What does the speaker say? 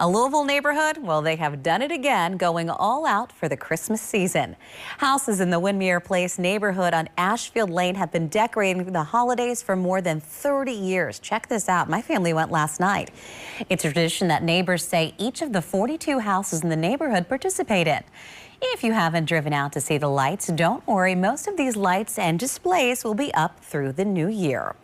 A Louisville neighborhood, well, they have done it again, going all out for the Christmas season. Houses in the Windmere Place neighborhood on Ashfield Lane have been decorating the holidays for more than 30 years. Check this out. My family went last night. It's a tradition that neighbors say each of the 42 houses in the neighborhood participate in. If you haven't driven out to see the lights, don't worry. Most of these lights and displays will be up through the new year.